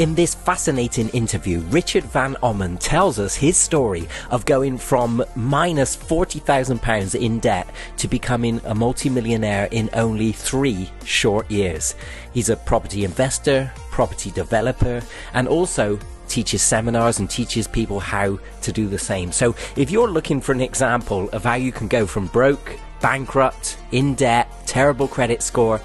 In this fascinating interview, Richard Van Ommen tells us his story of going from minus £40,000 in debt to becoming a multimillionaire in only three short years. He's a property investor, property developer, and also teaches seminars and teaches people how to do the same. So if you're looking for an example of how you can go from broke, bankrupt, in debt, terrible credit score,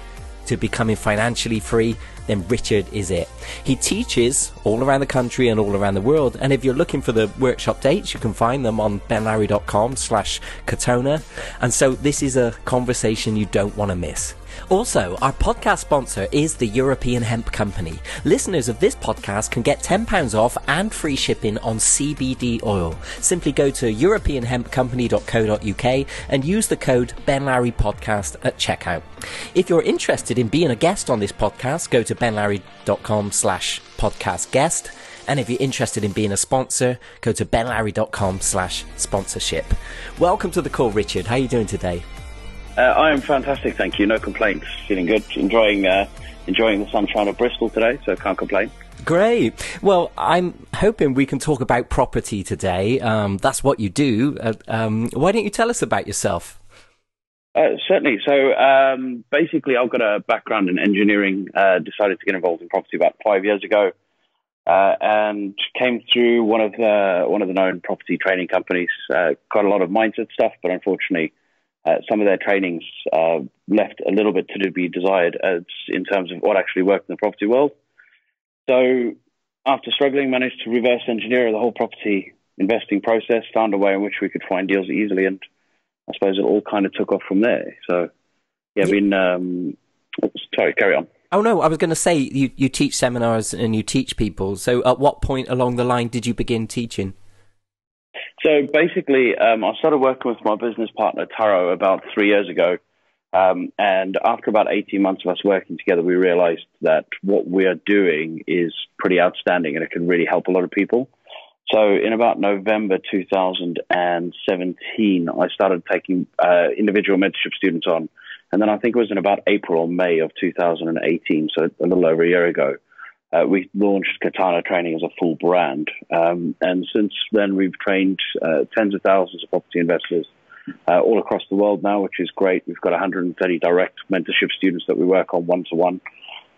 to becoming financially free, then Richard is it. He teaches all around the country and all around the world. And if you're looking for the workshop dates, you can find them on benlowrey.com slash Katona. And so this is a conversation you don't want to miss. Also, our podcast sponsor is the European Hemp Company. Listeners of this podcast can get £10 off and free shipping on CBD oil. Simply go to europeanhempcompany.co.uk and use the code BenLowreyPodcast at checkout. If you're interested in being a guest on this podcast, go to benlowrey.com slash podcast guest. And if you're interested in being a sponsor, go to benlowrey.com slash sponsorship. Welcome to the call, Richard. How are you doing today? Uh, I am fantastic, thank you. No complaints. Feeling good. Enjoying uh, enjoying the sunshine of Bristol today, so can't complain. Great. Well, I'm hoping we can talk about property today. Um, that's what you do. Uh, um, why don't you tell us about yourself? Uh, certainly. So um, basically, I've got a background in engineering. Uh, decided to get involved in property about five years ago, uh, and came through one of the one of the known property training companies. Uh, got a lot of mindset stuff, but unfortunately, uh, some of their trainings uh, left a little bit to be desired as in terms of what actually worked in the property world. So after struggling, managed to reverse engineer the whole property investing process, found a way in which we could find deals easily, and I suppose it all kind of took off from there. So yeah, I've been um, sorry, carry on. Oh no, I was going to say you you teach seminars and you teach people. So at what point along the line did you begin teaching? So basically, um, I started working with my business partner Taro about three years ago. Um, and after about 18 months of us working together, we realized that what we are doing is pretty outstanding and it can really help a lot of people. So in about November 2017, I started taking uh, individual mentorship students on. And then I think it was in about April or May of 2018, so a little over a year ago, uh, we launched Katana Training as a full brand. Um, and since then, we've trained uh, tens of thousands of property investors uh, all across the world now, which is great. We've got 130 direct mentorship students that we work on one to one.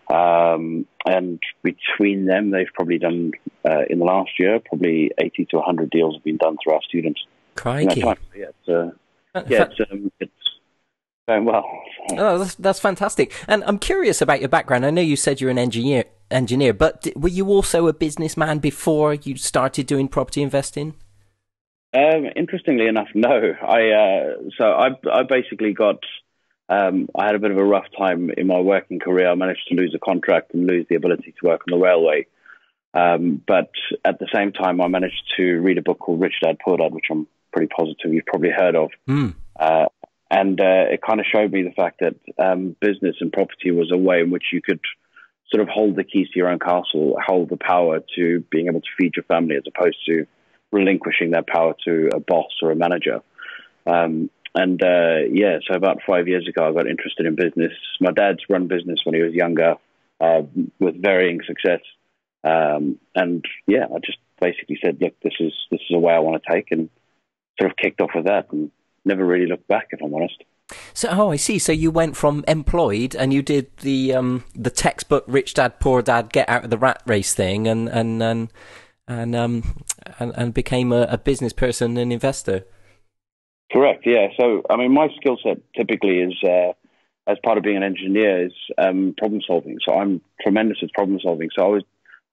and between them, they've probably done, uh, in the last year, probably 80 to 100 deals have been done through our students. Crikey. Yeah, it's, uh, yeah, it's, um, it's going well. Oh, that's, that's fantastic. And I'm curious about your background. I know you said you're an engineer engineer. But were you also a businessman before you started doing property investing? Um, interestingly enough, no. I uh, so I I basically got um, I had a bit of a rough time in my working career. I managed to lose a contract and lose the ability to work on the railway. Um, but at the same time, I managed to read a book called Rich Dad Poor Dad, which I'm pretty positive you've probably heard of. Mm. Uh, and uh, it kind of showed me the fact that um, business and property was a way in which you could sort of hold the keys to your own castle, hold the power to being able to feed your family as opposed to relinquishing that power to a boss or a manager. Um, and uh, yeah, so about five years ago, I got interested in business. My dad's run business when he was younger uh, with varying success. Um, and yeah, I just basically said, look, this is this is a way I want to take, and sort of kicked off with that, and never really looked back, if I'm honest. So, oh, I see. So you went from employed and you did the um, the textbook "Rich Dad Poor Dad" get out of the rat race thing, and and and and um and, and became a, a business person and investor. Correct. Yeah. So, I mean, my skill set typically is, uh, as part of being an engineer, is um, problem solving. So, I'm tremendous at problem solving. So, I was,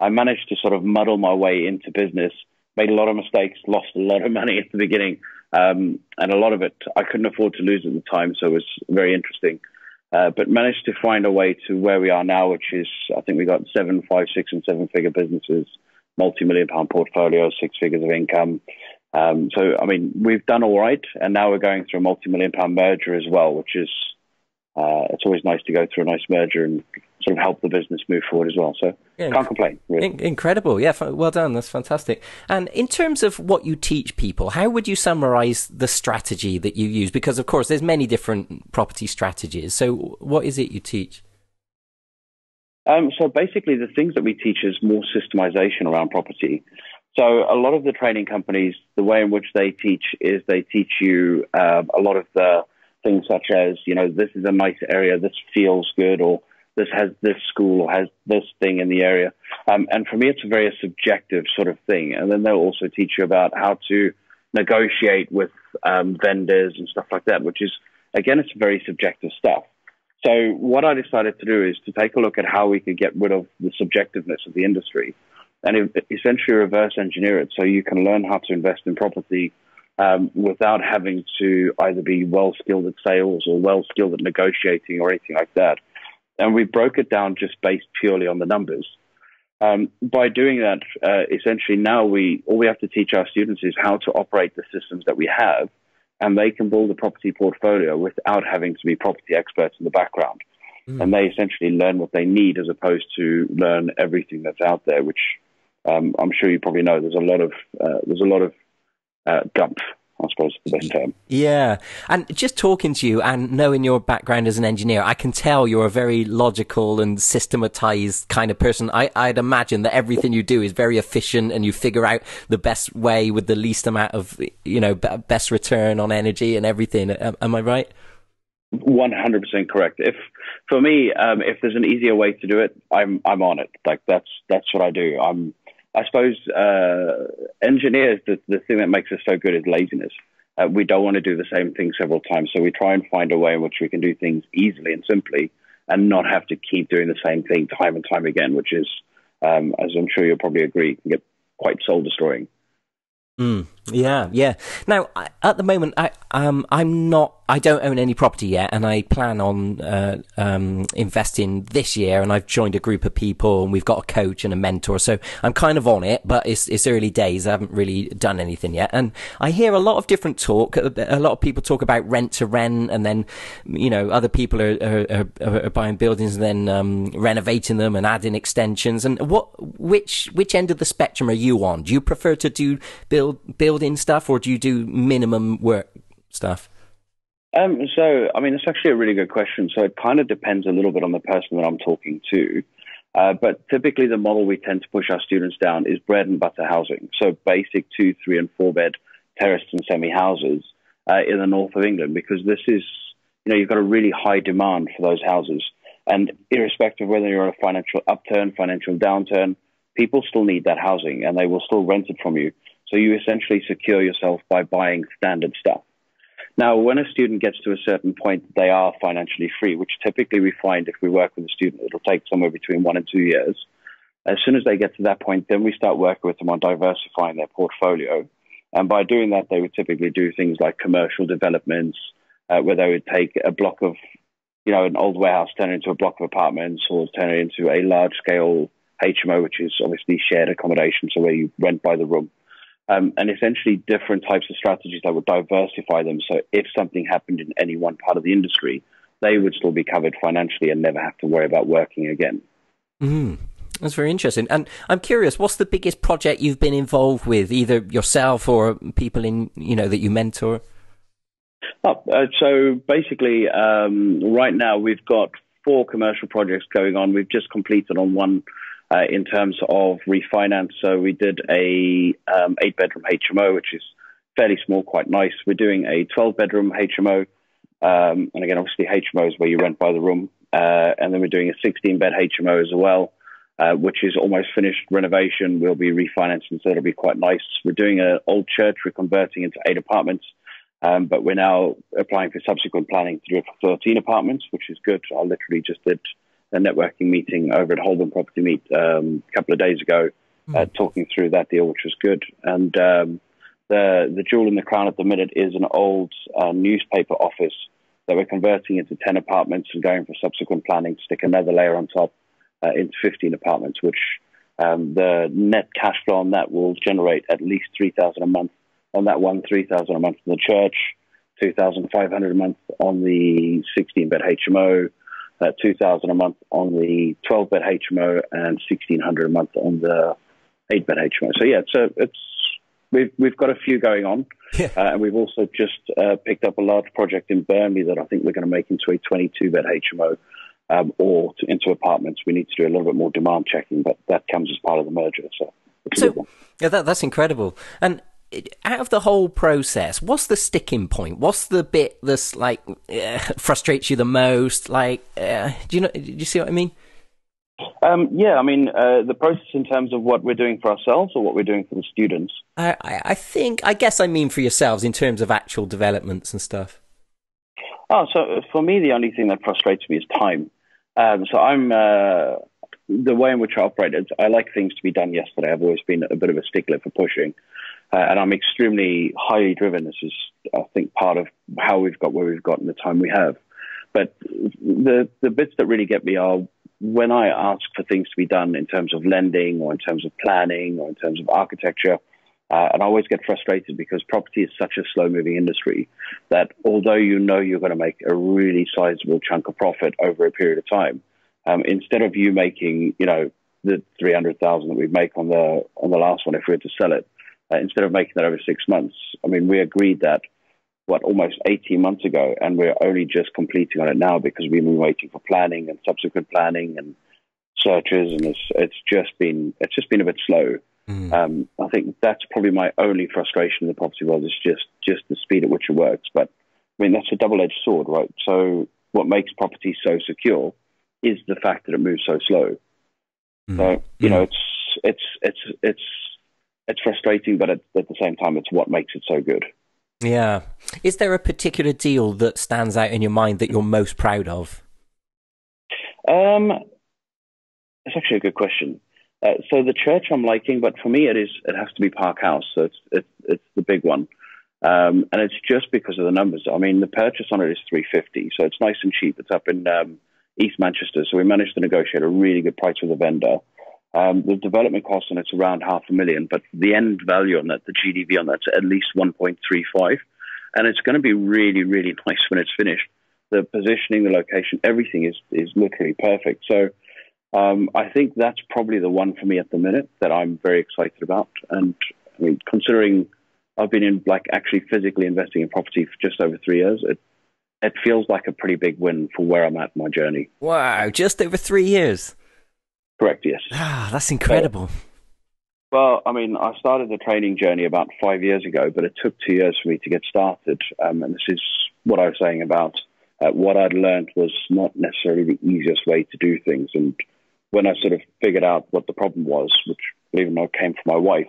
I managed to sort of muddle my way into business, made a lot of mistakes, lost a lot of money at the beginning, um, and a lot of it I couldn't afford to lose at the time, so it was very interesting. Uh, but managed to find a way to where we are now, which is I think we got seven, five, six, and seven figure businesses, multi million pound portfolio, six figures of income. Um, so I mean we've done all right, and now we're going through a multi million pound merger as well, which is uh, it's always nice to go through a nice merger and sort of help the business move forward as well. So yeah, can't complain. Really. In- incredible, yeah, well done. That's fantastic. And in terms of what you teach people, how would you summarize the strategy that you use? Because of course, there's many different property strategies. So what is it you teach? Um, so basically, the things that we teach is more systemization around property. So a lot of the training companies, the way in which they teach is they teach you uh, a lot of the things such as, you know, this is a nice area, this feels good, or this has this school or has this thing in the area. Um, and for me, it's a very subjective sort of thing. And then they'll also teach you about how to negotiate with um, vendors and stuff like that, which is, again, it's very subjective stuff. So what I decided to do is to take a look at how we could get rid of the subjectiveness of the industry and essentially reverse engineer it so you can learn how to invest in property um, without having to either be well skilled at sales or well skilled at negotiating or anything like that. And we broke it down just based purely on the numbers. Um, by doing that, uh, essentially now we all we have to teach our students is how to operate the systems that we have, and they can build a property portfolio without having to be property experts in the background. Mm. And they essentially learn what they need as opposed to learn everything that's out there, which um, I'm sure you probably know. There's a lot of uh, there's a lot of uh, gumph I suppose is the best term. Yeah. And just talking to you and knowing your background as an engineer, I can tell you're a very logical and systematized kind of person. I, would imagine that everything you do is very efficient and you figure out the best way with the least amount of, you know, best return on energy and everything. Am, am I right? 100% correct. If for me, um, if there's an easier way to do it, I'm I'm on it. Like that's that's what I do. I'm I suppose uh, engineers, the, the thing that makes us so good is laziness. Uh, we don't want to do the same thing several times, so we try and find a way in which we can do things easily and simply, and not have to keep doing the same thing time and time again, which is, um, as I'm sure you'll probably agree, can get quite soul destroying. Mm, yeah, yeah. Now, at the moment, I um, I'm not I don't own any property yet, and I plan on uh, um, investing this year. And I've joined a group of people, and we've got a coach and a mentor. So I'm kind of on it, but it's it's early days. I haven't really done anything yet. And I hear a lot of different talk. A lot of people talk about rent to rent, and then you know other people are are, are, are buying buildings and then um, renovating them and adding extensions. And what which which end of the spectrum are you on? Do you prefer to do build build building stuff, or do you do minimum work stuff? Um, so, I mean, it's actually a really good question. So, it kind of depends a little bit on the person that I'm talking to. Uh, but typically, the model we tend to push our students down is bread and butter housing. So, basic two, three, and four bed terraced and semi houses uh, in the north of England, because this is, you know, you've got a really high demand for those houses. And irrespective of whether you're on a financial upturn, financial downturn, people still need that housing and they will still rent it from you. So, you essentially secure yourself by buying standard stuff. Now, when a student gets to a certain point, they are financially free, which typically we find if we work with a student, it'll take somewhere between one and two years. As soon as they get to that point, then we start working with them on diversifying their portfolio. And by doing that, they would typically do things like commercial developments, uh, where they would take a block of, you know, an old warehouse, turn it into a block of apartments, or turn it into a large scale HMO, which is obviously shared accommodation, so where you rent by the room um, and essentially different types of strategies that would diversify them. So if something happened in any one part of the industry, they would still be covered financially and never have to worry about working again. Mm. That's very interesting. And I'm curious, what's the biggest project you've been involved with, either yourself or people in you know that you mentor? Oh, uh, so basically, um, right now we've got four commercial projects going on. We've just completed on one uh, in terms of refinance. So we did a um, eight bedroom HMO, which is fairly small, quite nice. We're doing a 12 bedroom HMO. Um, and again, obviously, HMO is where you rent by the room. Uh, and then we're doing a 16 bed HMO as well, uh, which is almost finished renovation. We'll be refinancing, so it'll be quite nice. We're doing an old church, we're converting into eight apartments. Um, but we're now applying for subsequent planning to do it for 13 apartments, which is good. I literally just did a networking meeting over at Holborn Property Meet um, a couple of days ago, mm. uh, talking through that deal, which was good. And um, the the jewel in the crown at the minute is an old uh, newspaper office that we're converting into ten apartments and going for subsequent planning to stick another layer on top uh, into fifteen apartments, which um, the net cash flow on that will generate at least three thousand a month on that one, three thousand a month in the church, two thousand five hundred a month on the sixteen bed HMO uh, 2000 a month on the 12 bed HMO and 1600 a month on the 8 bed HMO. So yeah, so it's we've we've got a few going on, yeah. uh, and we've also just uh, picked up a large project in Burnley that I think we're going to make into a 22 bed HMO. um, or to, into apartments. We need to do a little bit more demand checking, but that comes as part of the merger. So, so yeah, that, that's incredible. And out of the whole process, what's the sticking point? What's the bit that's like uh, frustrates you the most? Like, uh, do you know? Do you see what I mean? Um, yeah, I mean uh, the process in terms of what we're doing for ourselves or what we're doing for the students. I, I think, I guess, I mean for yourselves in terms of actual developments and stuff. Oh, so for me, the only thing that frustrates me is time. Um, so I'm uh, the way in which I operate. I like things to be done yesterday. I've always been a bit of a stickler for pushing, uh, and I'm extremely highly driven. This is, I think, part of how we've got where we've got in the time we have. But the the bits that really get me are when I ask for things to be done in terms of lending or in terms of planning or in terms of architecture. Uh, and I always get frustrated because property is such a slow moving industry that although you know you're going to make a really sizable chunk of profit over a period of time, um, instead of you making, you know, the 300,000 that we make on the, on the last one, if we were to sell it, uh, instead of making that over six months, I mean, we agreed that what almost 18 months ago, and we're only just completing on it now because we've been waiting for planning and subsequent planning and searches, and it's it's just been it's just been a bit slow. Mm. Um, I think that's probably my only frustration in the property world is just just the speed at which it works. But I mean that's a double edged sword, right? So what makes property so secure is the fact that it moves so slow. Mm. So you mm. know it's it's it's it's it's frustrating, but at, at the same time, it's what makes it so good. Yeah. Is there a particular deal that stands out in your mind that you're most proud of? Um, it's actually a good question. Uh, so the church I'm liking, but for me it is it has to be Park House. So it's it's, it's the big one, um, and it's just because of the numbers. I mean, the purchase on it is 350, so it's nice and cheap. It's up in um, East Manchester, so we managed to negotiate a really good price with the vendor. Um, the development cost on it's around half a million, but the end value on that, the GDV on that's at least 1.35, and it's going to be really, really nice when it's finished. The positioning, the location, everything is is literally perfect. So um, I think that's probably the one for me at the minute that I'm very excited about. And I mean, considering I've been in like actually physically investing in property for just over three years, it it feels like a pretty big win for where I'm at in my journey. Wow, just over three years. Correct, yes. Ah, that's incredible. well, I mean, I started the training journey about five years ago, but it took two years for me to get started. Um, and this is what I was saying about uh, what I'd learned was not necessarily the easiest way to do things. And when I sort of figured out what the problem was, which, believe it or not, came from my wife,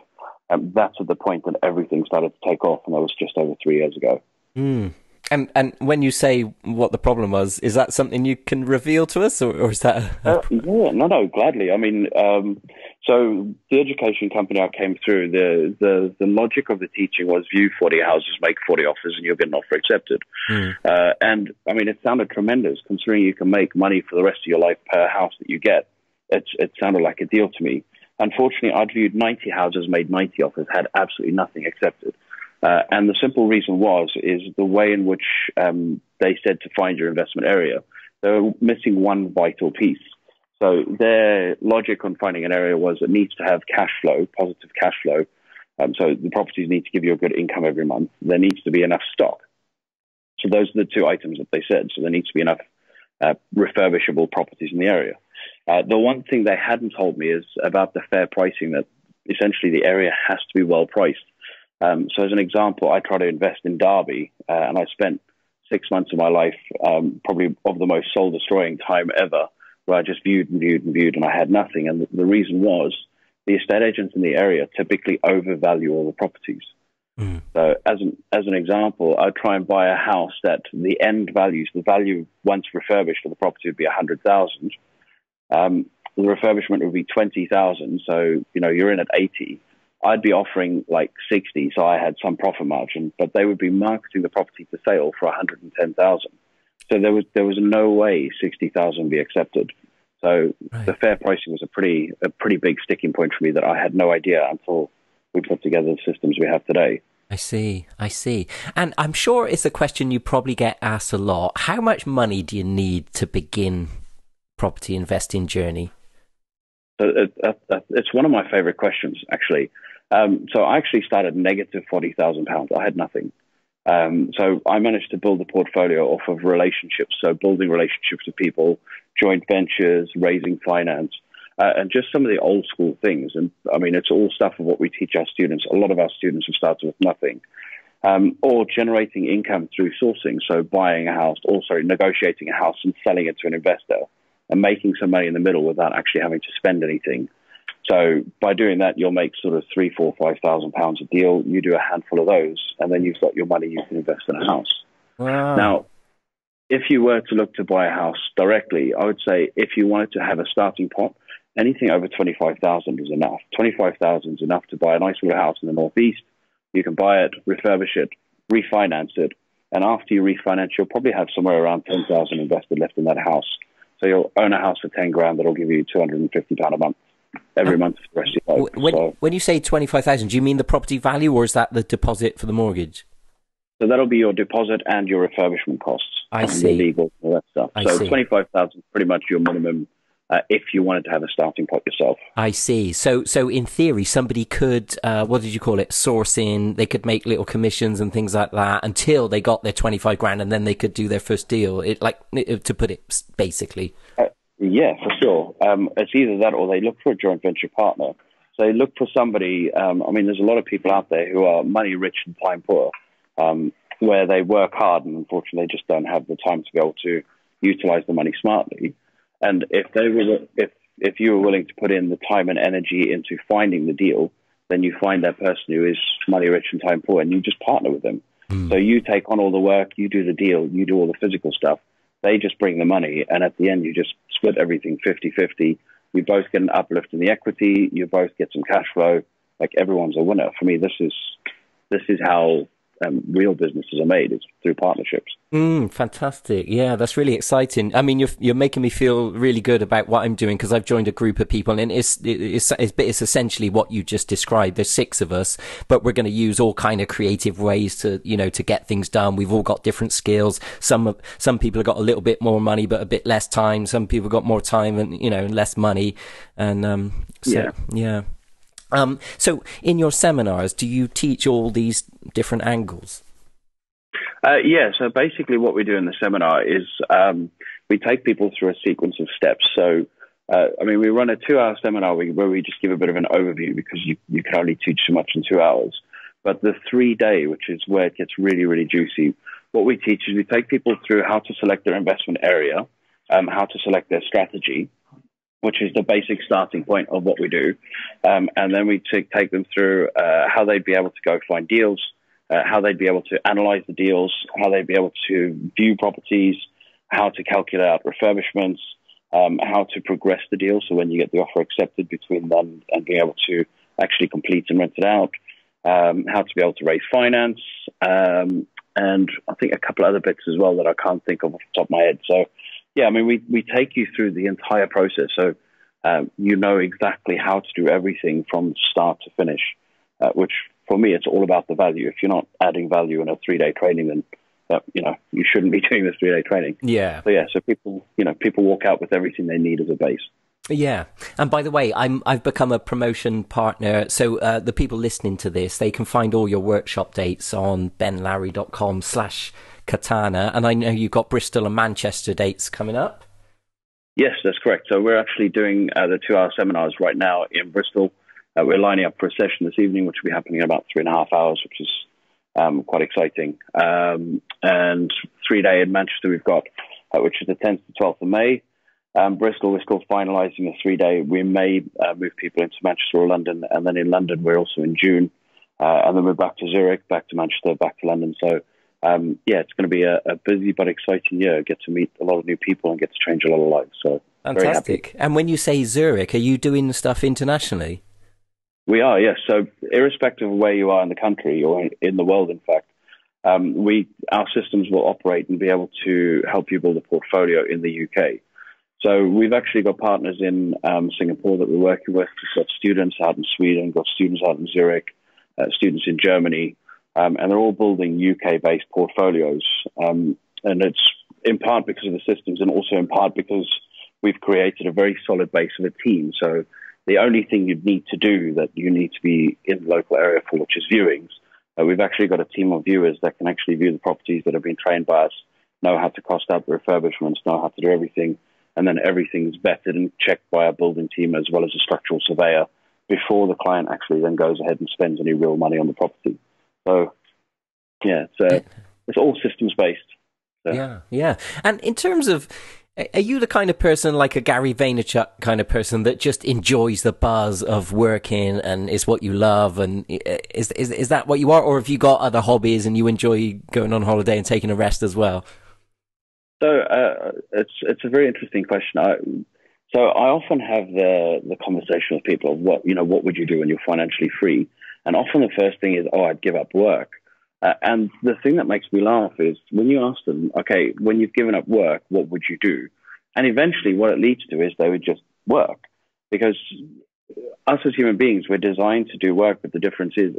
um, that's at the point that everything started to take off, and that was just over three years ago. Mm. And and when you say what the problem was, is that something you can reveal to us, or, or is that? A... Uh, yeah, no, no, gladly. I mean, um, so the education company I came through, the the the logic of the teaching was view forty houses, make forty offers, and you'll get an offer accepted. Mm. Uh, and I mean, it sounded tremendous, considering you can make money for the rest of your life per house that you get. It's, it sounded like a deal to me. Unfortunately, I'd viewed ninety houses, made ninety offers, had absolutely nothing accepted. Uh, and the simple reason was is the way in which um, they said to find your investment area. They were missing one vital piece. So their logic on finding an area was it needs to have cash flow, positive cash flow. Um, so the properties need to give you a good income every month. There needs to be enough stock. So those are the two items that they said. So there needs to be enough uh, refurbishable properties in the area. Uh, the one thing they hadn't told me is about the fair pricing that essentially the area has to be well priced. Um, so, as an example, I try to invest in Derby, uh, and I spent six months of my life, um, probably of the most soul destroying time ever, where I just viewed and viewed and viewed, and I had nothing. And the, the reason was the estate agents in the area typically overvalue all the properties. Mm. So, as an as an example, I'd try and buy a house that the end values, the value once refurbished of the property would be a hundred thousand. Um, the refurbishment would be twenty thousand. So, you know, you're in at eighty I'd be offering like 60, so I had some profit margin, but they would be marketing the property to sale for 110,000. So there was there was no way 60,000 would be accepted. So right. the fair pricing was a pretty a pretty big sticking point for me that I had no idea until we put together the systems we have today. I see, I see. And I'm sure it's a question you probably get asked a lot. How much money do you need to begin property investing journey? So it, it, it's one of my favorite questions, actually. Um, so I actually started negative forty thousand pounds. I had nothing. Um, so I managed to build a portfolio off of relationships. So building relationships with people, joint ventures, raising finance, uh, and just some of the old school things. And I mean, it's all stuff of what we teach our students. A lot of our students have started with nothing. Um, or generating income through sourcing, so buying a house, also negotiating a house and selling it to an investor, and making some money in the middle without actually having to spend anything. So by doing that, you'll make sort of three, four, five thousand pounds a deal. You do a handful of those, and then you've got your money you can invest in a house. Wow. Now, if you were to look to buy a house directly, I would say if you wanted to have a starting pot, anything over twenty five thousand is enough. Twenty five thousand is enough to buy a nice little house in the northeast. You can buy it, refurbish it, refinance it, and after you refinance, you'll probably have somewhere around ten thousand invested left in that house. So you'll own a house for ten grand that'll give you two hundred and fifty pound a month every month for the rest of your life. when, so, when you say 25,000, do you mean the property value or is that the deposit for the mortgage? so that'll be your deposit and your refurbishment costs. I and see. Legal, all that stuff. I so see. twenty five thousand is pretty much your minimum uh, if you wanted to have a starting pot yourself. I see. So, so in theory, somebody could, uh, what did you call it? Source in. They could make little commissions and things like that until they got their twenty-five grand, and then they could do their first deal. It like to put it basically. Yeah, for sure. Um, it's either that or they look for a joint venture partner. So they look for somebody. Um, I mean, there's a lot of people out there who are money rich and time poor, um, where they work hard and unfortunately just don't have the time to be able to utilize the money smartly. And if they were, if if you were willing to put in the time and energy into finding the deal, then you find that person who is money rich and time poor, and you just partner with them. Hmm. So you take on all the work, you do the deal, you do all the physical stuff. They just bring the money, and at the end, you just split everything 50 50. You both get an uplift in the equity, you both get some cash flow. Like everyone's a winner. For me, this is this is how um, real businesses are made. is through partnerships. Mm, fantastic. Yeah, that's really exciting. I mean, you're you're making me feel really good about what I'm doing because I've joined a group of people, and it's it's it's, it's essentially what you just described. There's six of us, but we're going to use all kind of creative ways to you know to get things done. We've all got different skills. Some of- some people have got a little bit more money, but a bit less time. Some people got more time and you know less money, and um, so, Yeah. yeah. Um, so in your seminars, do you teach all these different angles? Uh, yeah, so basically, what we do in the seminar is um, we take people through a sequence of steps. So, uh, I mean, we run a two hour seminar where we just give a bit of an overview because you, you can only teach so much in two hours. But the three day, which is where it gets really, really juicy, what we teach is we take people through how to select their investment area, um, how to select their strategy, which is the basic starting point of what we do. Um, and then we take take them through uh, how they'd be able to go find deals, uh, how they'd be able to analyze the deals, how they'd be able to view properties, how to calculate out refurbishments, um, how to progress the deal. So when you get the offer accepted between them and being able to actually complete and rent it out, um, how to be able to raise finance, um, and I think a couple other bits as well that I can't think of off the top of my head. So yeah, I mean, we, we take you through the entire process. So um, you know exactly how to do everything from start to finish, uh, which for me, it's all about the value. If you're not adding value in a three day training, then, uh, you know, you shouldn't be doing this three day training. Yeah. So yeah, so people, you know, people walk out with everything they need as a base. Yeah, and by the way, I'm I've become a promotion partner. So uh, the people listening to this, they can find all your workshop dates on benlowrey.com slash katana. And I know you've got Bristol and Manchester dates coming up. Yes, that's correct. So we're actually doing uh, the two-hour seminars right now in Bristol. Uh, we're lining up for a session this evening, which will be happening in about three and a half hours, which is um, quite exciting. Um, and three-day in Manchester we've got, uh, which is the 10th to 12th of May. Um, Bristol, we're still finalising a three-day. We may uh, move people into Manchester or London, and then in London we're also in June, uh, and then we're back to Zurich, back to Manchester, back to London. So um, yeah, it's going to be a, a busy but exciting year. Get to meet a lot of new people and get to change a lot of lives. So. Fantastic. And when you say Zurich, are you doing stuff internationally? We are, yes. So, irrespective of where you are in the country or in, the world, in fact, um, we our systems will operate and be able to help you build a portfolio in the UK. So, we've actually got partners in um, Singapore that we're working with. We've got students out in Sweden, got students out in Zurich, uh, students in Germany, um, and they're all building UK-based portfolios. Um, and it's in part because of the systems, and also in part because we've created a very solid base of a team. So the only thing you'd need to do that you need to be in the local area for, which is viewings, Uh, we've actually got a team of viewers that can actually view the properties that have been trained by us, know how to cost up refurbishments, know how to do everything, and then everything's vetted and checked by our building team as well as a structural surveyor before the client actually then goes ahead and spends any real money on the property. So, yeah, it's, uh, it's all systems based. So. Yeah, yeah. And in terms of are you the kind of person like a Gary Vaynerchuk kind of person that just enjoys the buzz of working and is what you love and is is is that what you are or have you got other hobbies and you enjoy going on holiday and taking a rest as well? So uh, it's it's a very interesting question. I, so I often have the the conversation with people of what you know what would you do when you're financially free, and often the first thing is oh I'd give up work. Uh, and the thing that makes me laugh is when you ask them, okay, when you've given up work, what would you do? And eventually, what it leads to is they would just work because us as human beings, we're designed to do work, but the difference is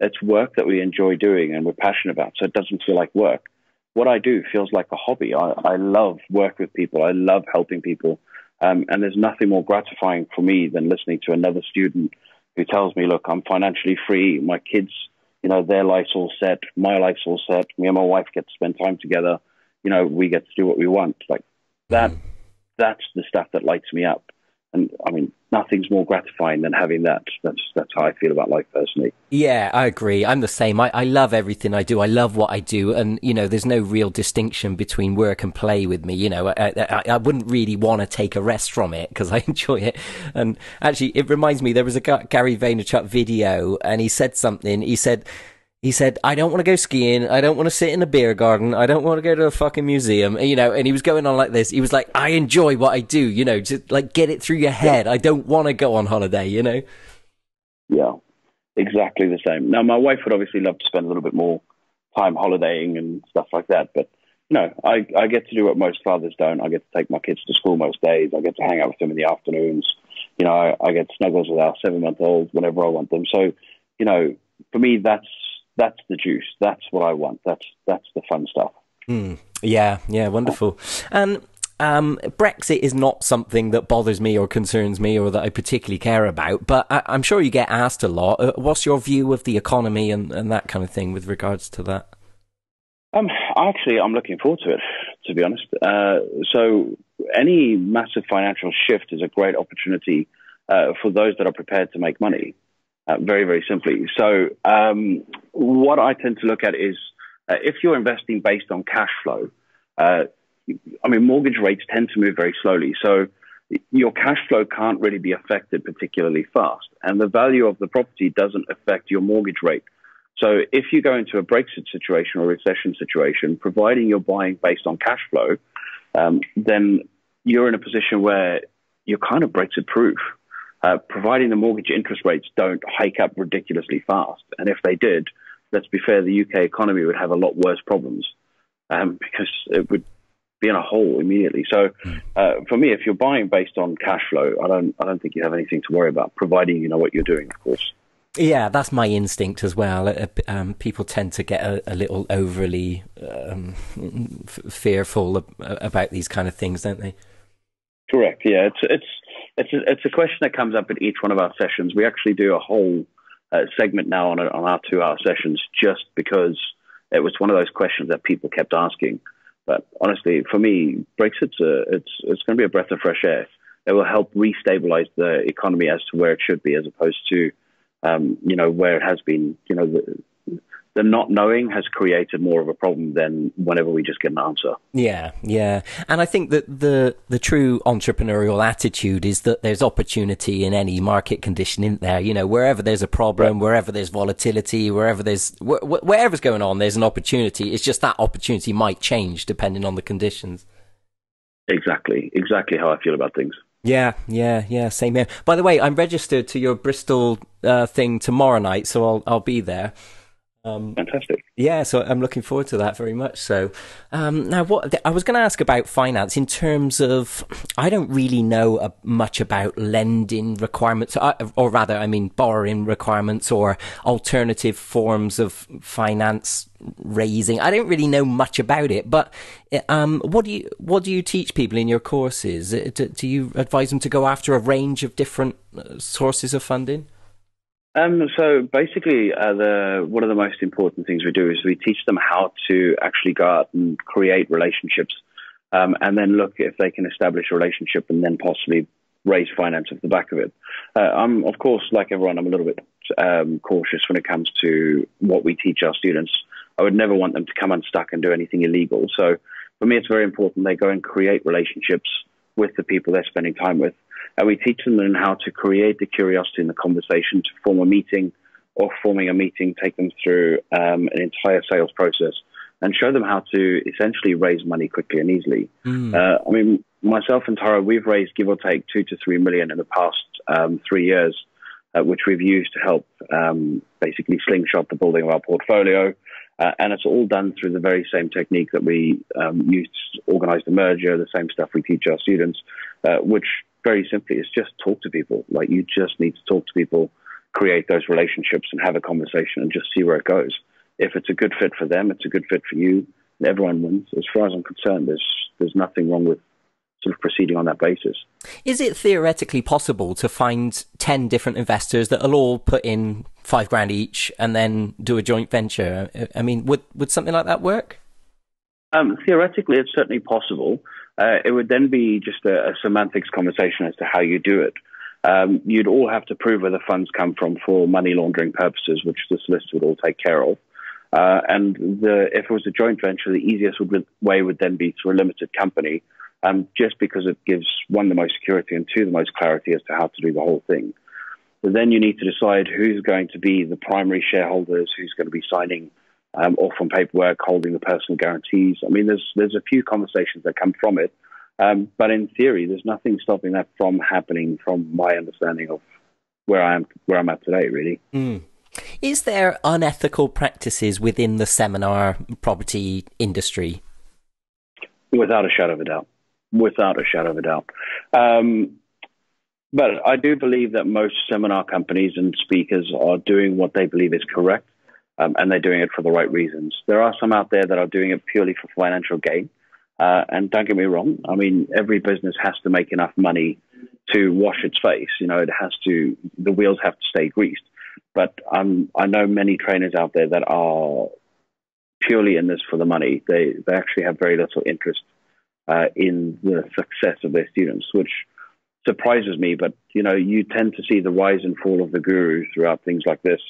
it's work that we enjoy doing and we're passionate about, so it doesn't feel like work. What I do feels like a hobby. I, I love work with people. I love helping people. Um, and there's nothing more gratifying for me than listening to another student who tells me, look, I'm financially free. My kids you know, their life's all set, my life's all set. Me and my wife get to spend time together. You know, we get to do what we want. Like that, mm. that's the stuff that lights me up. And I mean, nothing's more gratifying than having that. That's that's how I feel about life personally. Yeah, I agree. I'm the same. I, I love everything I do. I love what I do, and you know, there's no real distinction between work and play with me. You know, I, I, I wouldn't really want to take a rest from it because I enjoy it. And actually, it reminds me there was a Gary Vaynerchuk video, and he said something. He said he said, I don't want to go skiing. I don't want to sit in a beer garden. I don't want to go to a fucking museum. You know, and he was going on like this. He was like, I enjoy what I do, you know, just like get it through your head. Yeah. I don't want to go on holiday, you know? Yeah, exactly the same. Now, my wife would obviously love to spend a little bit more time holidaying and stuff like that. But, you know, I, I get to do what most fathers don't. I get to take my kids to school most days. I get to hang out with them in the afternoons. You know, I, I get snuggles with our seven month olds whenever I want them. So, you know, for me, that's that's the juice. That's what I want. That's that's the fun stuff. Mm. Yeah, yeah, wonderful. And um, Brexit is not something that bothers me or concerns me or that I particularly care about, but I, am sure you get asked a lot. Uh, what's your view of the economy and, and that kind of thing with regards to that? Um, actually, I'm looking forward to it, to be honest. Uh, so, any massive financial shift is a great opportunity uh, for those that are prepared to make money uh, very, very simply. So, um, what I tend to look at is uh, if you're investing based on cash flow, uh, I mean, mortgage rates tend to move very slowly. So, your cash flow can't really be affected particularly fast. And the value of the property doesn't affect your mortgage rate. So, if you go into a Brexit situation or recession situation, providing you're buying based on cash flow, um, then you're in a position where you're kind of Brexit proof uh, providing the mortgage interest rates don't hike up ridiculously fast. And if they did, let's be fair, the UK economy would have a lot worse problems um, because it would be in a hole immediately. So, uh, for me, if you're buying based on cash flow, I don't, I don't think you have anything to worry about, providing you know what you're doing, of course. Yeah, that's my instinct as well. Uh, um, people tend to get a, a little overly um, f- fearful about these kind of things, don't they? Correct. Yeah, it's it's it's a, it's a question that comes up at each one of our sessions. We actually do a whole uh, segment now on, on our two hour sessions just because it was one of those questions that people kept asking. But honestly, for me, Brexit's a, it's it's going to be a breath of fresh air. It will help restabilize the economy as to where it should be, as opposed to um, you know where it has been. You know, the not knowing has created more of a problem than whenever we just get an answer. Yeah, yeah. And I think that the the true entrepreneurial attitude is that there's opportunity in any market condition in there. You know, wherever there's a problem, wherever there's volatility, wherever there's wh- wherever's going on, there's an opportunity. It's just that opportunity might change depending on the conditions. Exactly, exactly how I feel about things. Yeah, yeah, yeah. Same here. By the way, I'm registered to your Bristol uh, thing tomorrow night, so I'll I'll be there. Um, Fantastic. Yeah, so I'm looking forward to that very much. So, um, now what I was going to ask about finance in terms of, I don't really know uh, much about lending requirements, uh, or rather, I mean borrowing requirements or alternative forms of finance raising. I don't really know much about it, but um, what do you what do you teach people in your courses? Uh, do, do you advise them to go after a range of different uh, sources of funding? Um, so basically, uh, the one of the most important things we do is we teach them how to actually go out and create relationships, um, and then look if they can establish a relationship and then possibly raise finance off the back of it. Uh, I'm, of course, like everyone, I'm a little bit um, cautious when it comes to what we teach our students. I would never want them to come unstuck and do anything illegal. So for me, it's very important they go and create relationships with the people they're spending time with. And we teach them how to create the curiosity in the conversation, to form a meeting or forming a meeting, take them through um, an entire sales process and show them how to essentially raise money quickly and easily. Mm. Uh, I mean, myself and Tara, we've raised give or take two to three million in the past um, three years, uh, which we've used to help um, basically slingshot the building of our portfolio. Uh, and it's all done through the very same technique that we um, use to organize the merger, the same stuff we teach our students, uh, which very simply is just talk to people. Like you just need to talk to people, create those relationships, and have a conversation and just see where it goes. If it's a good fit for them, it's a good fit for you, and everyone wins. As far as I'm concerned, there's there's nothing wrong with sort of proceeding on that basis. Is it theoretically possible to find 10 different investors that will all put in five grand each and then do a joint venture? I mean, would, would something like that work? Um, theoretically, it's certainly possible. Uh, it would then be just a, a, semantics conversation as to how you do it. Um, you'd all have to prove where the funds come from for money laundering purposes, which the solicitor would all take care of. Uh, and the, if it was a joint venture, the easiest would, way would then be through a limited company, um, just because it gives one the most security and two the most clarity as to how to do the whole thing. But then you need to decide who's going to be the primary shareholders, who's going to be signing um, off on paperwork, holding the personal guarantees. I mean, there's there's a few conversations that come from it, um, but in theory, there's nothing stopping that from happening. From my understanding of where I am, where I'm at today, really. Mm. Is there unethical practices within the seminar property industry? Without a shadow of a doubt without a shadow of a doubt. Um, but I do believe that most seminar companies and speakers are doing what they believe is correct, um, and they're doing it for the right reasons. There are some out there that are doing it purely for financial gain. Uh, and don't get me wrong, I mean, every business has to make enough money to wash its face. You know, it has to, the wheels have to stay greased. But um, I know many trainers out there that are purely in this for the money. They, they actually have very little interest uh, in the success of their students, which surprises me. But you know, you tend to see the rise and fall of the gurus throughout things like this,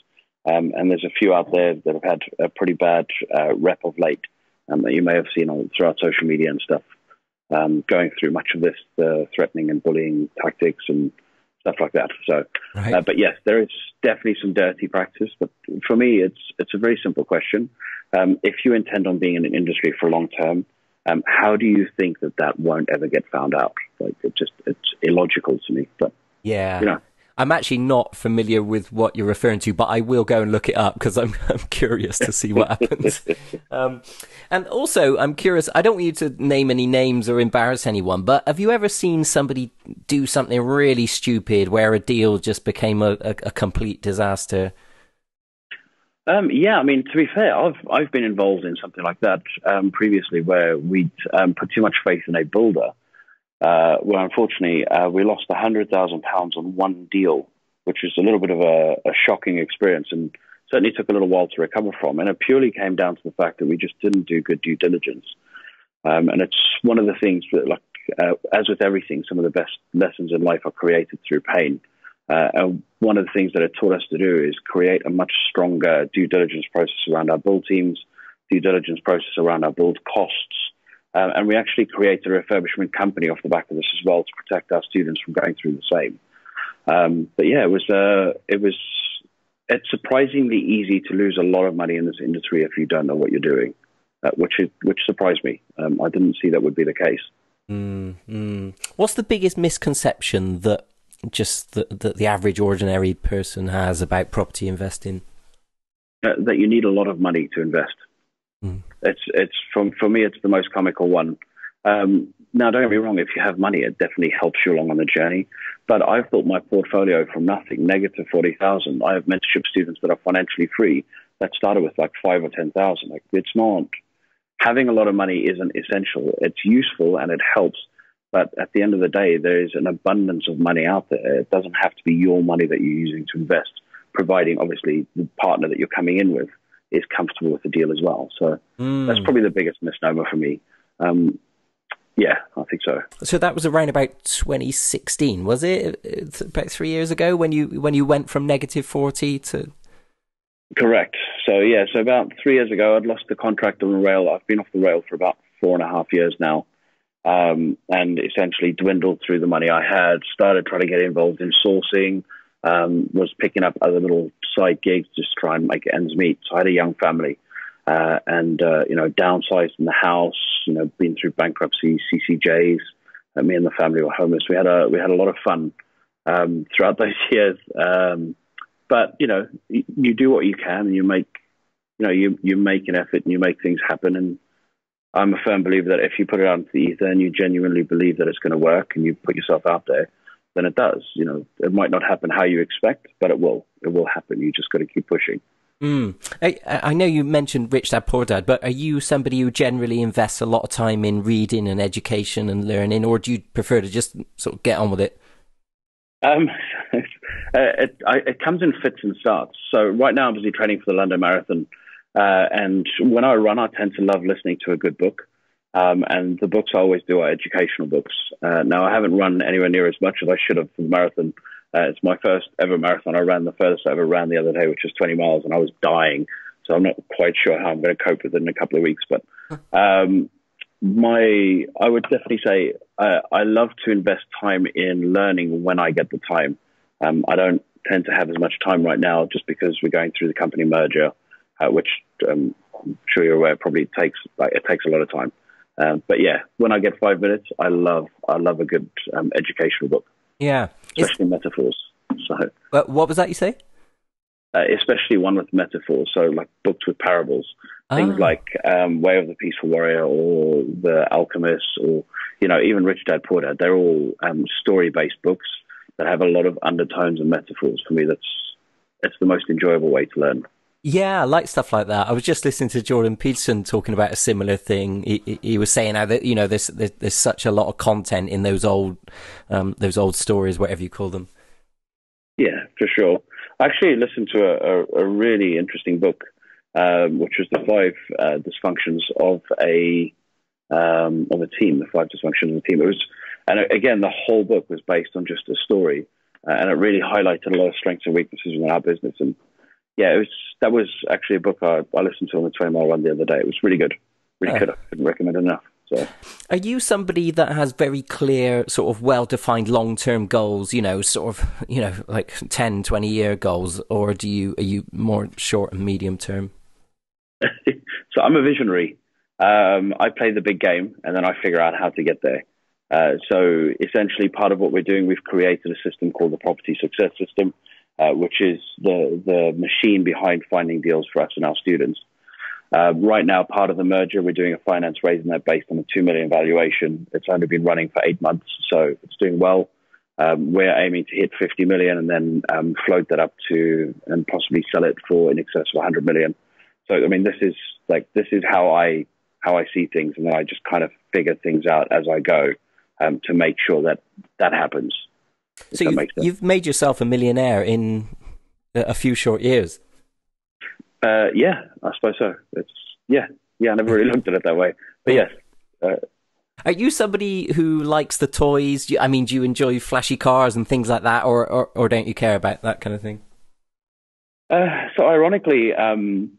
um, and there's a few out there that have had a pretty bad uh, rep of late um, that you may have seen on, throughout social media and stuff, um, going through much of this uh, threatening and bullying tactics and stuff like that. So, right. uh, but yes, there is definitely some dirty practice. But for me, it's it's a very simple question. Um, if you intend on being in an industry for long term, um, how do you think that that won't ever get found out? Like it just it's illogical to me. But yeah, you know. I'm actually not familiar with what you're referring to, but I will go and look it up because I'm, I'm curious to see what happens. um, and also, I'm curious. I don't want you to name any names or embarrass anyone, but have you ever seen somebody do something really stupid where a deal just became a, a, a complete disaster? Um, yeah, I mean, to be fair, I've I've been involved in something like that um, previously, where we um, put too much faith in a builder. Uh, where unfortunately uh, we lost a hundred thousand pounds on one deal, which was a little bit of a, a, shocking experience, and certainly took a little while to recover from. And it purely came down to the fact that we just didn't do good due diligence. Um, and it's one of the things that, like uh, as with everything, some of the best lessons in life are created through pain. Uh, and one of the things that it taught us to do is create a much stronger due diligence process around our build teams, due diligence process around our build costs. Um, and we actually created a refurbishment company off the back of this as well to protect our students from going through the same. Um, but yeah, it was uh, it was it's surprisingly easy to lose a lot of money in this industry if you don't know what you're doing, uh, which is, which surprised me. Um, I didn't see that would be the case. Mm, mm. What's the biggest misconception that just that the, the average ordinary person has about property investing? Uh, that you need a lot of money to invest. Mm. It's it's from for me it's the most comical one. Um, now, don't get me wrong. If you have money, it definitely helps you along on the journey. But I've built my portfolio from nothing, negative forty thousand. I have mentorship students that are financially free that started with like five or ten thousand. Like it's not having a lot of money isn't essential. It's useful and it helps, but at the end of the day, there is an abundance of money out there. It doesn't have to be your money that you're using to invest. providing obviously the partner that you're coming in with is comfortable with the deal as well. So mm. that's probably the biggest misnomer for me. Um, yeah, I think so. So that was around about 2016, was it? About three years ago when you when you went from negative 40 to. Correct. So yeah, so about three years ago, I'd lost the contract on the rail. I've been off the rail for about four and a half years now, um, and essentially dwindled through the money I had. Started trying to get involved in sourcing. Um, was picking up other little side gigs just to try and make ends meet. So I had a young family uh, and uh, you know downsized in the house. You know, been through bankruptcy, CCJs. Uh, me and the family were homeless. We had a we had a lot of fun um, throughout those years. Um, but you know, you, you, do what you can, and you make you know you you make an effort and you make things happen. And I'm a firm believer that if you put it out into the ether and you genuinely believe that it's going to work, and you put yourself out there, then it does. You know, it might not happen how you expect, but it will. It will happen. You just got to keep pushing. Mm. I, I know you mentioned Rich Dad Poor Dad, but are you somebody who generally invests a lot of time in reading and education and learning, or do you prefer to just sort of get on with it? Um, it, I, it, comes in fits and starts. So right now I'm busy training for the London Marathon, uh, and when I run, I tend to love listening to a good book. Um, and the books I always do are educational books. Uh, now I haven't run anywhere near as much as I should have for the marathon. Uh, it's my first ever marathon. I ran the furthest I ever ran the other day, which was 20 miles, and I was dying. So I'm not quite sure how I'm going to cope with it in a couple of weeks. But um, my, I would definitely say uh, I love to invest time in learning when I get the time. Um, I don't tend to have as much time right now just because we're going through the company merger, uh, which um, I'm sure you're aware probably takes like it takes a lot of time. Um, but yeah, when I get five minutes, I love I love a good um, educational book. Yeah, especially it's... metaphors. So, uh, what was that you say? Uh, especially one with metaphors, so like books with parables, things ah. like um, Way of the Peaceful Warrior or The Alchemist, or you know even Rich Dad Poor Dad. They're all um, story-based books that have a lot of undertones and metaphors. For me, that's it's the most enjoyable way to learn. Yeah, I like stuff like that. I was just listening to Jordan Peterson talking about a similar thing. He, he was saying how that you know there's, there's, there's such a lot of content in those old um, those old stories, whatever you call them. Yeah, for sure. I actually listened to a, a, a really interesting book, um, which was the five uh, dysfunctions of a um, of a team. The five dysfunctions of a team. It was, and again, the whole book was based on just a story, uh, and it really highlighted a lot of strengths and weaknesses in our business and yeah, it was that was actually a book I, I listened to on the 20 mile run the other day. It was really good, really good. I couldn't recommend enough. So. Are you somebody that has very clear, sort of well defined long term goals, you know, sort of, you know, like 10, 20 year goals, or do you, are you more short and medium term? so I'm a visionary. Um, I play the big game and then I figure out how to get there. Uh, so essentially, part of what we're doing, we've created a system called the Property Success System, uh, which is the, the machine behind finding deals for us and our students. Uh, right now, part of the merger, we're doing a finance raise and that based on a two million valuation. It's only been running for eight months, so it's doing well. Um, we're aiming to hit 50 million and then um, float that up to and possibly sell it for in excess of 100 million. So, I mean, this is like this is how I how I see things, and then I just kind of figure things out as I go um, to make sure that that happens. So you, you've made yourself a millionaire in a few short years. Uh, yeah, I suppose so. It's yeah, yeah. I never really looked at it that way, but yes. Uh, are you somebody who likes the toys? I mean, do you enjoy flashy cars and things like that, or or, or don't you care about that kind of thing? Uh, so, ironically, um,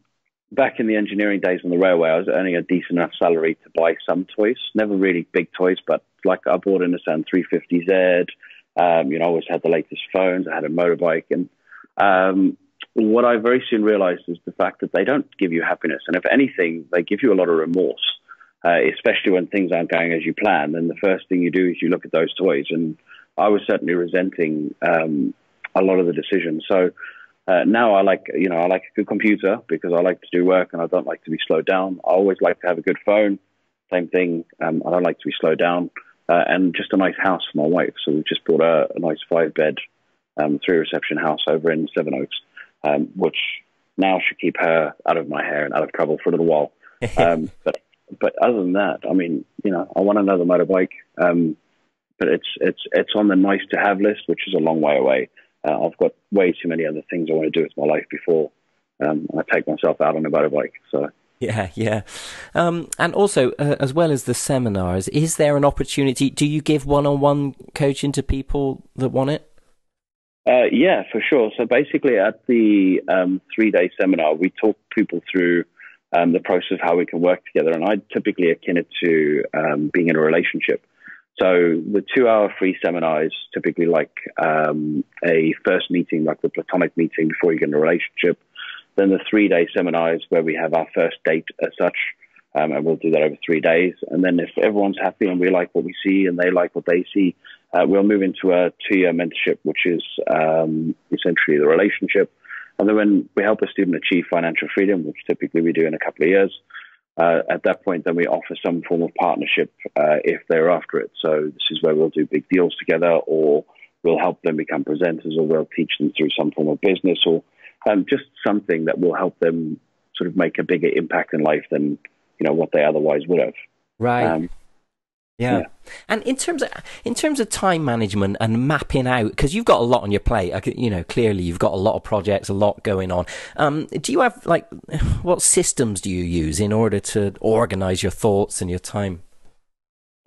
back in the engineering days on the railway, I was earning a decent enough salary to buy some toys. Never really big toys, but like I bought an Nissan 350Z. Um, you know, I always had the latest phones. I had a motorbike, and um, what I very soon realized is the fact that they don't give you happiness, and if anything, they give you a lot of remorse. Uh, especially when things aren't going as you plan. And the first thing you do is you look at those toys. And I was certainly resenting um, a lot of the decisions. So uh, now I like, you know, I like a good computer because I like to do work and I don't like to be slowed down. I always like to have a good phone. Same thing. Um, I don't like to be slowed down uh, and just a nice house for my wife. So we've just bought a, a nice five bed, um, three reception house over in Sevenoaks, um, which now should keep her out of my hair and out of trouble for a little while. Um, but but other than that, I mean, you know, I want another motorbike, um, but it's it's it's on the nice to have list, which is a long way away. uh, I've got way too many other things I want to do with my life before um, I take myself out on a motorbike. So. Yeah, yeah. Um, and also, uh, as well as the seminars, is there an opportunity? Do you give one on one coaching to people that want it? Uh, yeah, for sure. So basically, at the um, three day seminar, we talk people through um, the process of how we can work together. And I typically akin it to um, being in a relationship. So the two hour free seminar is typically like um, a first meeting, like the platonic meeting before you get in a relationship. Then the three day seminar is where we have our first date as such. Um, and we'll do that over three days. And then if everyone's happy and we like what we see and they like what they see, uh, we'll move into a two-year mentorship, which is um, essentially the relationship. And then when we help a student achieve financial freedom, which typically we do in a couple of years, uh, at that point, then we offer some form of partnership uh, if they're after it. So this is where we'll do big deals together, or we'll help them become presenters, or we'll teach them through some form of business, or um, just something that will help them sort of make a bigger impact in life than you know what they otherwise would have. Right. Um, yeah. yeah. And in terms of in terms of time management and mapping out, because you've got a lot on your plate. You know, clearly you've got a lot of projects, a lot going on. Um, do you have like what systems do you use in order to organize your thoughts and your time?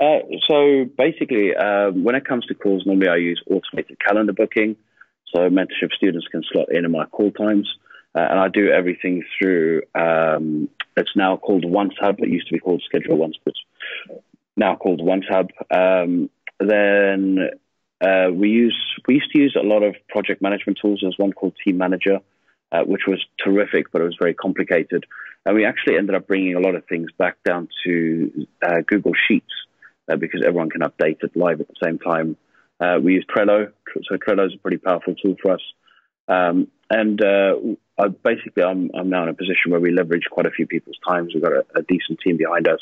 Uh, so basically, uh, when it comes to calls, normally I use automated calendar booking. So mentorship students can slot in in my call times. Uh, and I do everything through, um, it's now called OnceHub. It used to be called Schedule Once, but now called OnceHub. Um, then uh, we use we used to use a lot of project management tools. There's one called Team Manager, uh, which was terrific, but it was very complicated. And we actually ended up bringing a lot of things back down to uh, Google Sheets uh, because everyone can update it live at the same time. Uh, we use Trello, so Trello is a pretty powerful tool for us. Um, and uh, I, basically, I'm, I'm now in a position where we leverage quite a few people's times. We've got a, a decent team behind us.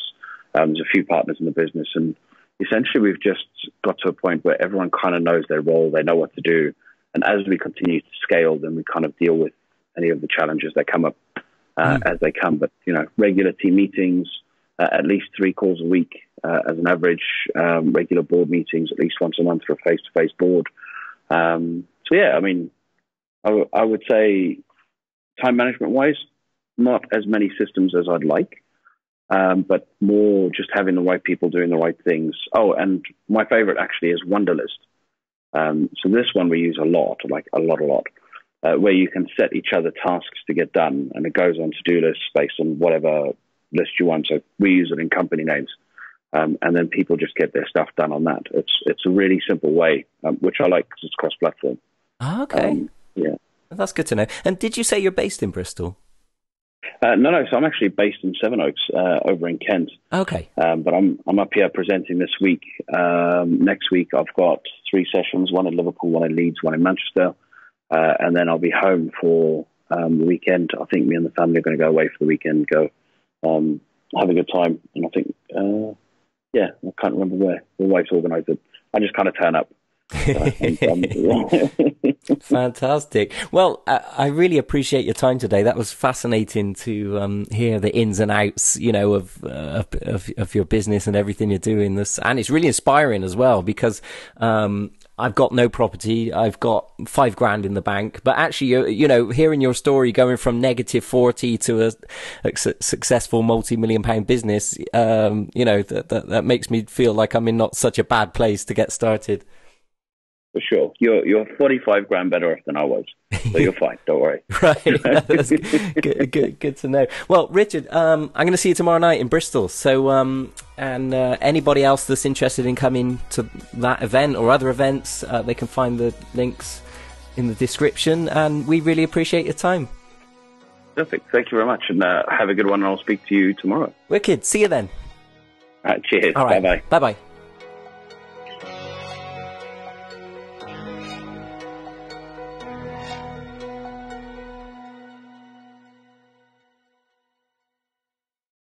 Um, there's a few partners in the business, and essentially we've just got to a point where everyone kind of knows their role, they know what to do, and as we continue to scale, then we kind of deal with any of the challenges that come up uh, mm. as they come. But you know, regular team meetings, uh, at least three calls a week uh, as an average, um, regular board meetings at least once a month for a face-to-face board. Um, so yeah, I mean, I, w- I would say time management wise, not as many systems as I'd like um, but more just having the right people doing the right things. Oh, and my favorite actually is Wunderlist. Um, so this one we use a lot, like a lot, a lot, uh, where you can set each other tasks to get done, and it goes on to-do lists based on whatever list you want. So we use it in company names, um, and then people just get their stuff done on that. It's it's a really simple way, um, which I like because it's cross-platform. Ah, okay. Um, yeah, that's good to know. And did you say you're based in Bristol? Uh, no, no. So I'm actually based in Sevenoaks, uh, over in Kent. Okay. Um, but I'm I'm up here presenting this week. Um, next week I've got three sessions: one in Liverpool, one in Leeds, one in Manchester, uh, and then I'll be home for um, the weekend. I think me and the family are going to go away for the weekend, go um, have a good time, and I think, uh, yeah, I can't remember where. The wife's organised it. I just kind of turn up. Fantastic. Well, I really appreciate your time today. That was fascinating to um, hear the ins and outs, you know, of, uh, of, of your business and everything you're doing. This and it's really inspiring as well because um, I've got no property. I've got five grand in the bank. But actually, you, you know, hearing your story going from negative 40 to a, a successful multi million pound business, um, you know, that, that, that makes me feel like I'm in not such a bad place to get started for sure. You're you're 45 grand better off than I was, so you're fine. Don't worry. right, that's good, good, good, to know. Well, Richard, um, I'm going to see you tomorrow night in Bristol. So, um, and uh, anybody else that's interested in coming to that event or other events, uh, they can find the links in the description. And we really appreciate your time. Perfect. Thank you very much, and uh, have a good one. And I'll speak to you tomorrow. Wicked. See you then. cheers. All right. Bye bye. Bye bye.